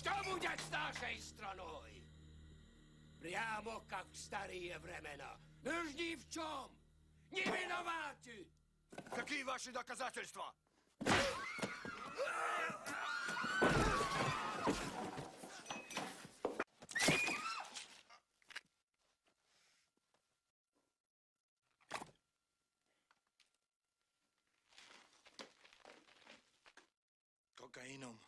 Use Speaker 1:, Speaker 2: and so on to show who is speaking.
Speaker 1: Čo bude z našej stranoj? Priamo kak starije vremena. Už ni v čom. Не виноваты!
Speaker 2: Какие ваши доказательства? Кокаином.